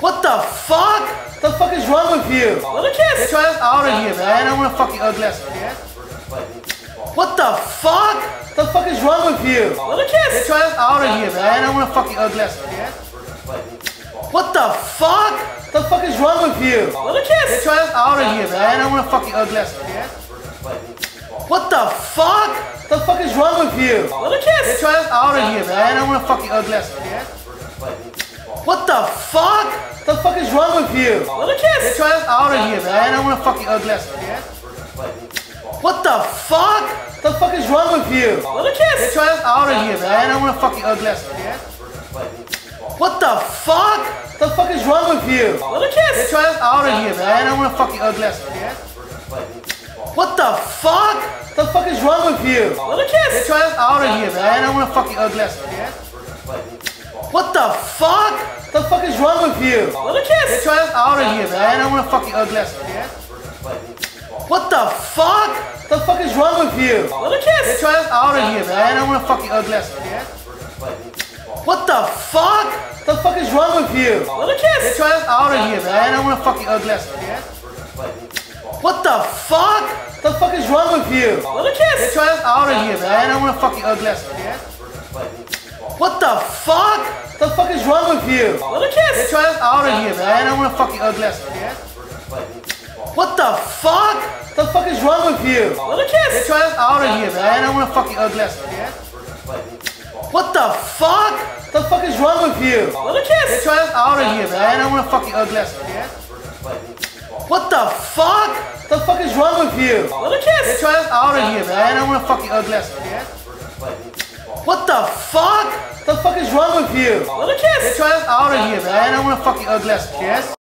What the fuck? The fuck is wrong with you? Let me kiss. Get your ass out of here, man. I wanna fuck your ugly ass kid. What the fuck? The fuck is wrong with you? Let me Get your ass out of here, man. I wanna fuck your ugly ass kid. What the fuck? The fuck is wrong with you? Let me Get your ass out of here, man. I wanna fuck your ugly ass kid. What the fuck? The fuck is wrong with you? Let me Get your ass out of here, man. I wanna fuck your ugly ass kid. What the fuck? The fuck is wrong with you? Let me Get your ass out of here, man. I wanna fuck your ugly ass. What the fuck? The fuck is wrong with you? Let me Get your ass out of here, man. I wanna fuck your ugly ass. What the fuck? The fuck is wrong with you? Let me Get your ass out of here, man. I wanna fuck your ugly ass. What the fuck? The fuck is wrong with you? Let me Get your ass out of here, man. I wanna fuck your ugly ass. What the fuck? The fuck is wrong with you? Let me Get kiss. your ass out of here, man. I don't wanna fuck your ugly ass kid. What the fuck? The fuck is wrong with you? Let me Get kiss. your ass out of here, man. I don't wanna fuck your ugly ass kid. What the fuck? The fuck is wrong with you? Let me Get kiss. your ass out of here, man. I don't wanna fuck your ugly ass kid. What the fuck? The fuck is wrong with you? Let me Get kiss. your ass out of here, man. I don't wanna fuck your ugly ass kid. What the fuck? Is wrong with you? Get kiss. your ass out of here, man. I wanna fuck your ugly ass. What the fuck? The fuck is wrong with you? Get kiss. your ass out of here, man. I wanna fuck your ugly ass. What the fuck? The fuck is wrong with you? Get kiss. your ass out of here, man. I wanna fuck your ugly ass. What the fuck? The fuck is wrong with you? Get kiss. your ass out of here, man. I wanna fuck your ugly ass. You? Get kiss. your ass out of here, man. I don't wanna fucking ugly ass kid.